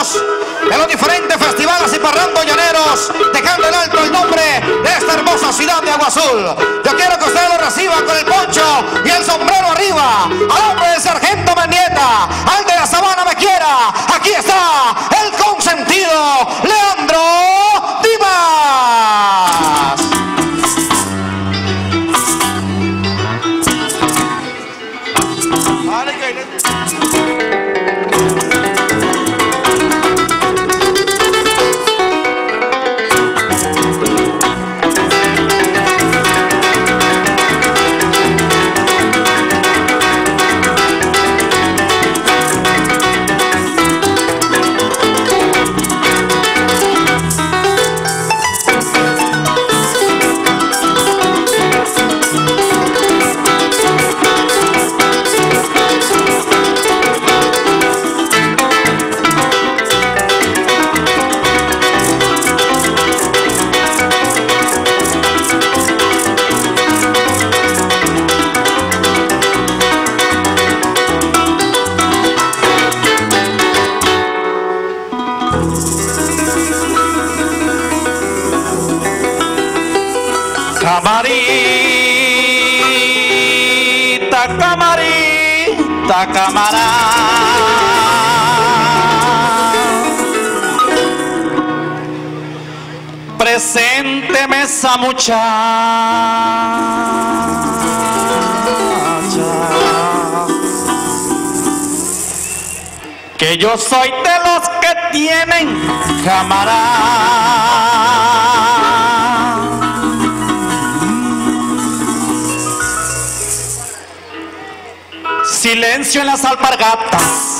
de los diferentes festivales y parrando llaneros, dejando en alto el nombre de esta hermosa ciudad de Agua Azul. Yo quiero que ustedes lo reciban con el poncho y el sombrero arriba, al hombre del sargento Mendieta, al de la sabana me quiera. Aquí está el consentido Leandro camarita, cámara. Presénteme esa muchacha. Que yo soy de los que tienen cámara. Silencio en las alpargatas.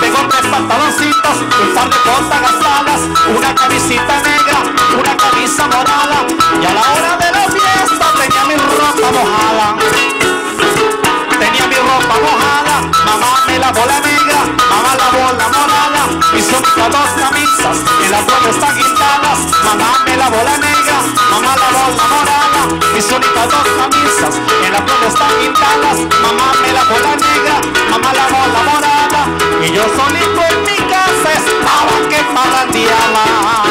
Tengo tres pantaloncitos, un par de botas gastadas, una camisita negra, una camisa morada. Y a la hora de la fiesta tenía mi ropa mojada tenía mi ropa mojada, mamá me lavó la negra, mamá lavó la morada, mis únicas dos camisas en las cuales están guindadas, mamá me lavó la negra, mamá lavó la morada, mis únicas dos camisas en las cuales están guindadas, mamá me lavó la negra, mamá lavó la morada, y yo solito en mi casa estaba que parrandeaba.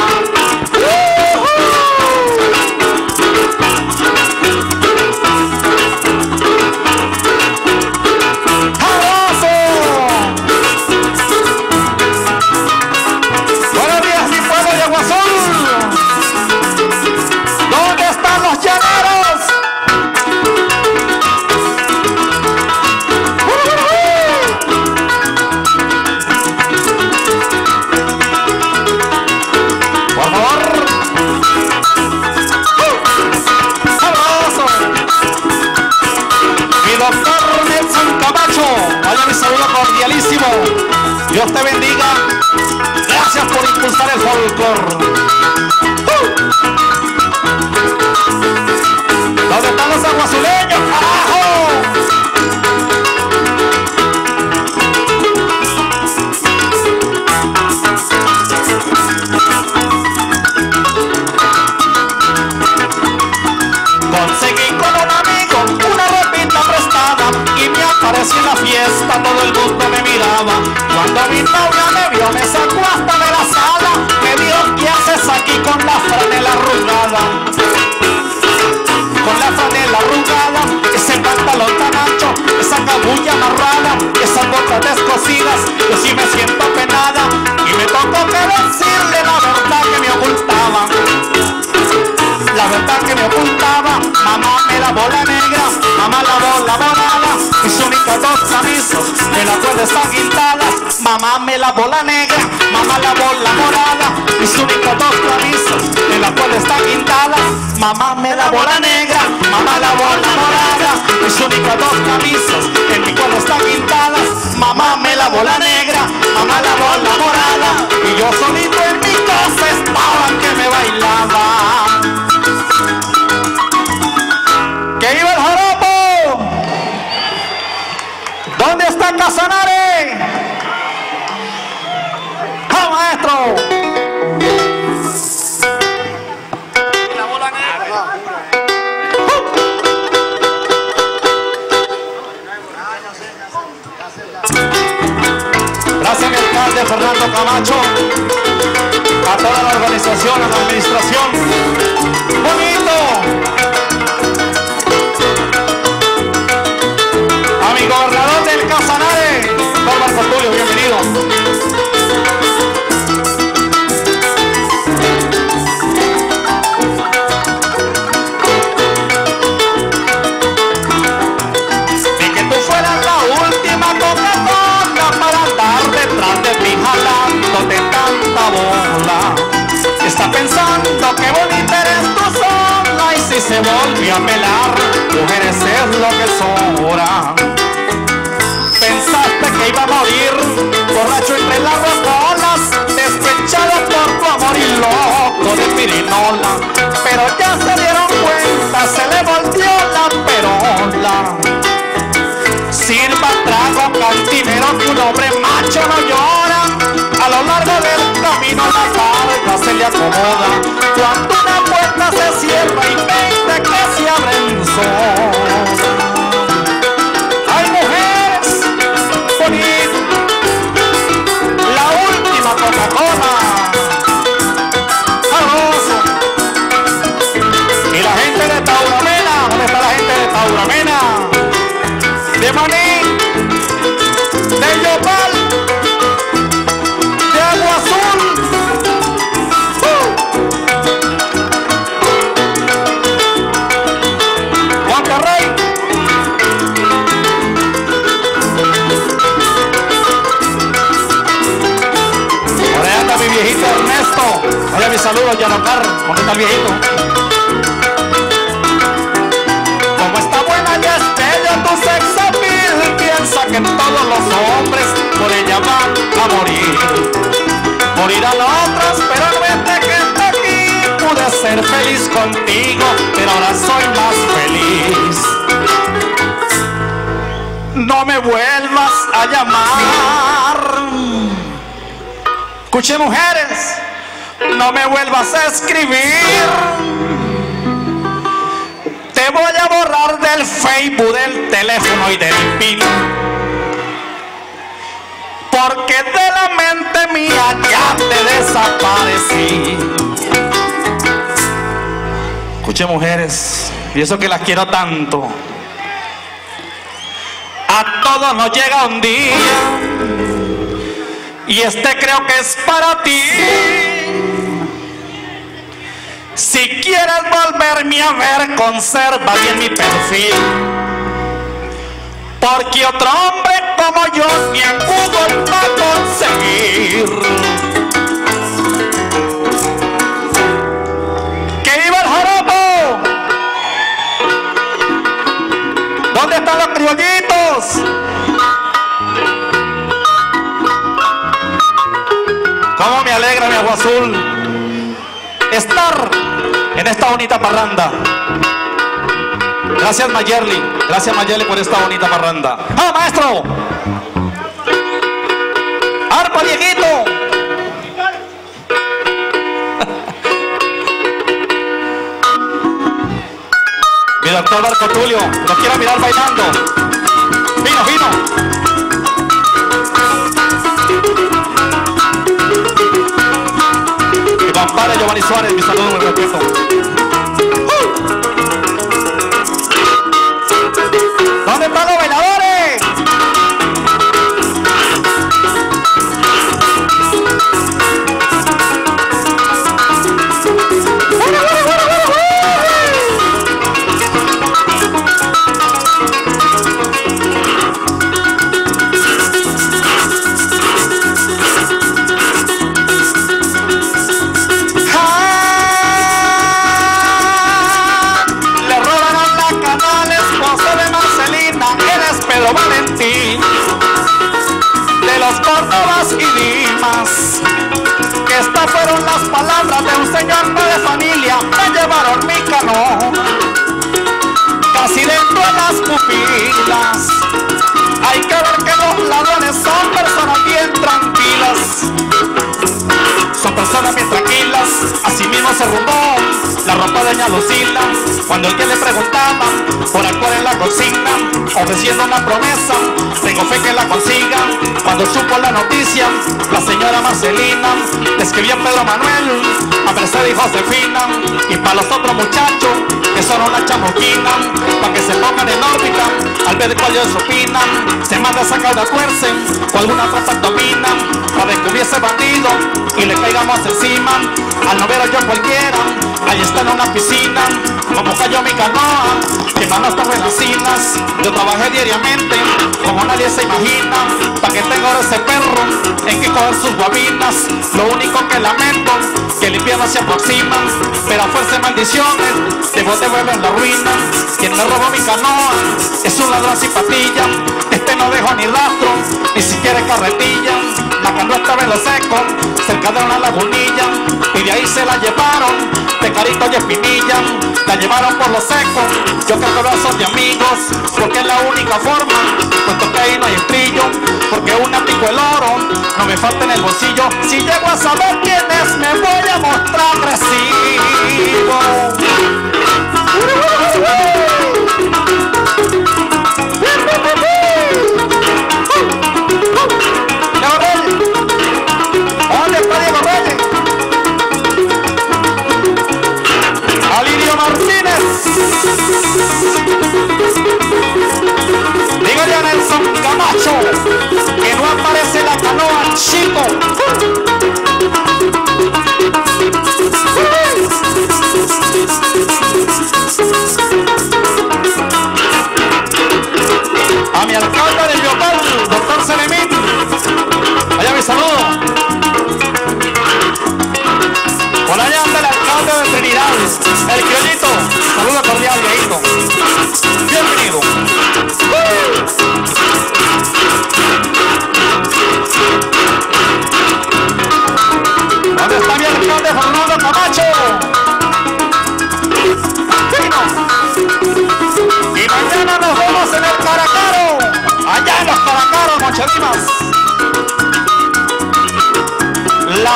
Mamá me la negra, mamá la morada. Mis únicas dos camisas, en mi cual están guindadas. Mamá me la negra, mamá la morada. Y yo solito en mi casa estaba que me bailaba. Que iba el joropo. ¿Dónde está Casanare? Camacho, a toda la organización, a la administración. Cuando una puerta se cierra y veinte que se abren solas. Feliz contigo pero ahora soy más feliz No me vuelvas a llamar Escuche mujeres No me vuelvas a escribir te voy a borrar del Facebook, del teléfono y del PIN. Porque de la mente mía ya te desaparecí. Escuche mujeres, y eso que las quiero tanto. A todos nos llega un día. Y este creo que es para ti. Si quieres volverme a ver, conserva bien mi perfil. Porque otro hombre como yo ni Google va a conseguir. Criollitos? ¿Cómo me alegra mi agua azul? estar en esta bonita parranda. Gracias Mayerly, gracias Mayerly por esta bonita parranda. ¡Ah, maestro! ¡Arpa, viejito! Mi doctor Marco Tulio, lo quiero mirar bailando. Vino, vino. Mi compadre Giovanni Suárez, mi saludo, mi respeto. ¿Dónde están fueron las palabras de un señor de familia, me llevaron mi canojo, casi dentro de las pupilas. Hay que ver que los ladrones son personas bien tranquilas personas bien tranquilas, así mismo se rumbó la ropa de Doña Lucila, cuando el que le preguntaba por actuar en la cocina, ofreciendo una promesa, tengo fe que la consiga, cuando supo la noticia, la señora Marcelina, le escribió Pedro Manuel, a Mercedes y Josefina, y para los otros muchachos, que son una chamuquina, para que se pongan en órbita, al ver cuál ellos opinan, se manda a sacar una fuerza. O alguna otra domina, para descubrir ese bandido, y le caigamos encima. Al no ver a yo cualquiera ahí está en una piscina como cayó mi canoa en las cinas yo trabajé diariamente como nadie se imagina para que tenga ahora ese perro en que coger sus guabinas lo único que lamento que el invierno se aproxima pero a fuerza de maldiciones debo de vuelve en la ruina quien me robó mi canoa es un ladrón sin patilla este no dejó ni rastro ni siquiera carretilla canoa estaba en lo seco cerca de una lagunilla y de ahí se la llevaron de carito y espinilla la llevaron por lo seco yo creo que son de amigos porque es la única forma puesto que ahí no hay estrillo porque una pico el oro no me falta en el bolsillo. Si llego a saber quién es me voy a mostrar recibo Nelson Camacho que no aparece la canoa chico.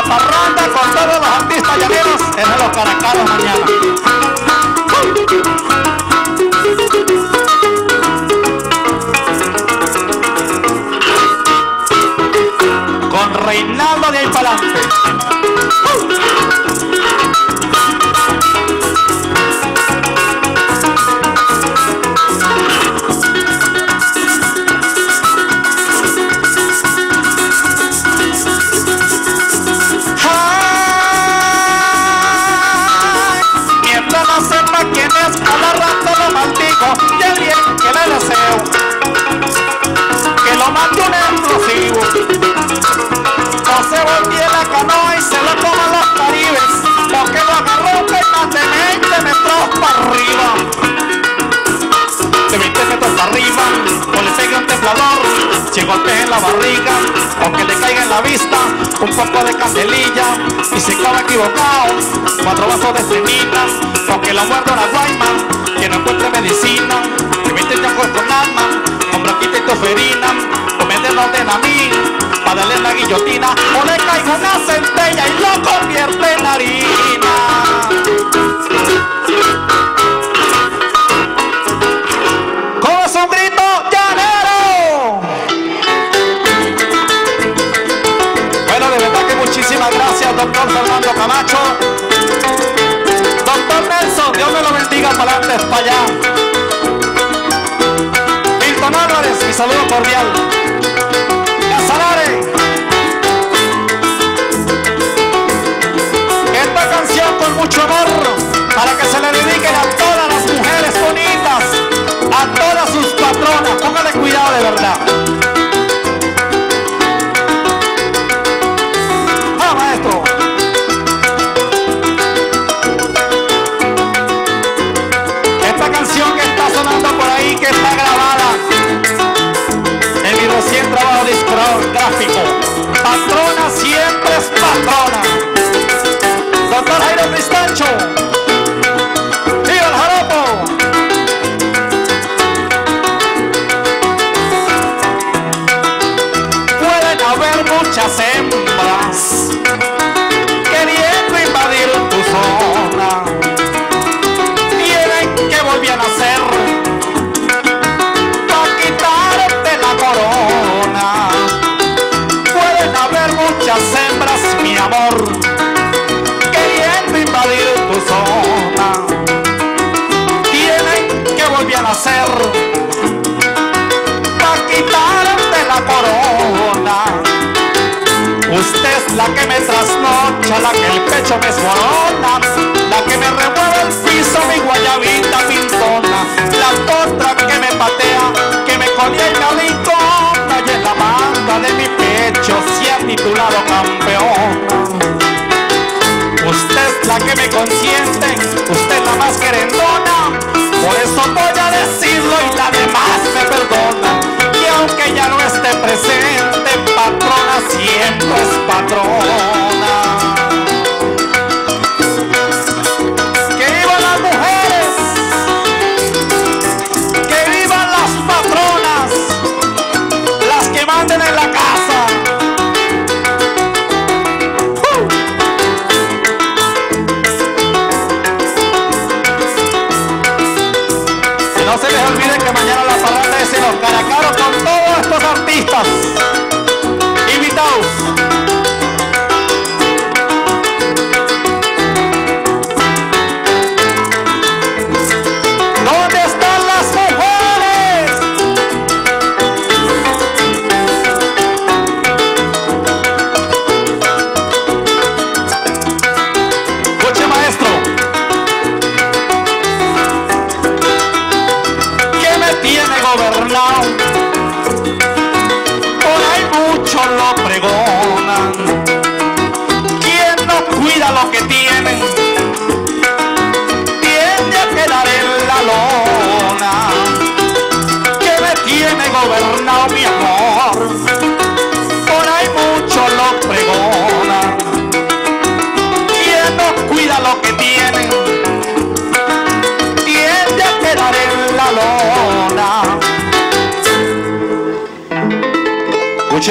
Parranda con todos los artistas llaneros en los Caracaros mañana. Con Reinaldo de ahí barriga o que le caiga en la vista un poco de candelilla. Y se acaba equivocado cuatro vasos de estremita o que lo muerda una guayma que no encuentre medicina. Que 20 ya con alma con bronquita y toferina. O me den orden a mí para darle la guillotina. O le caiga una centella y lo convierte en harina doctor Fernando Camacho. Doctor Nelson, Dios me lo bendiga para adelante, para allá. Milton Álvarez, mi saludo cordial. En mi recién trabajo discográfico. Patrona siempre es patrona. Doctor Jairo Cristancho. Pecho me esborona, la que me remueve el piso, mi guayabita pintona, la otra que me patea, que me y me rincona, y en la manga de mi pecho se ha titulado campeón. Usted es la que me consiente,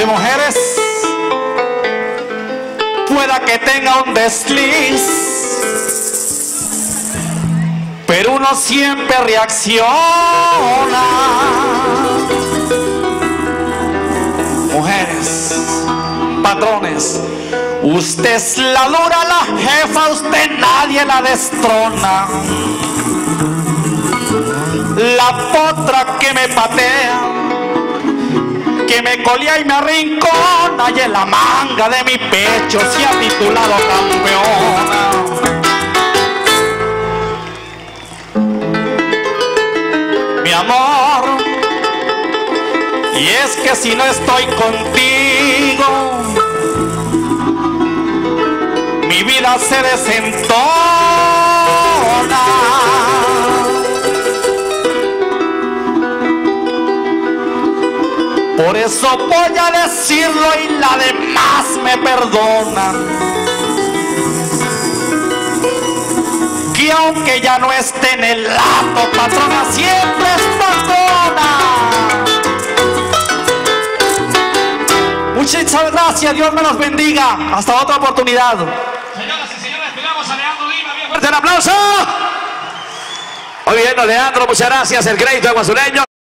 Mujeres, pueda que tenga un desliz, pero uno siempre reacciona. Mujeres, patrones, usted es la dura, la jefa, usted nadie la destrona la potra que me patea, que me colía y me arrincona y en la manga de mi pecho se ha titulado campeona. Mi amor, y es que si no estoy contigo, mi vida se desentona. Por eso voy a decirlo y la demás me perdonan. Que aunque ya no esté en el lato, patrona siempre es patrona. Muchas gracias, Dios me los bendiga. Hasta otra oportunidad. Señoras y señores, esperamos a Leandro Lima. Bien Fuerte el aplauso. Muy bien, Leandro, muchas gracias. El crédito de Guasuleño.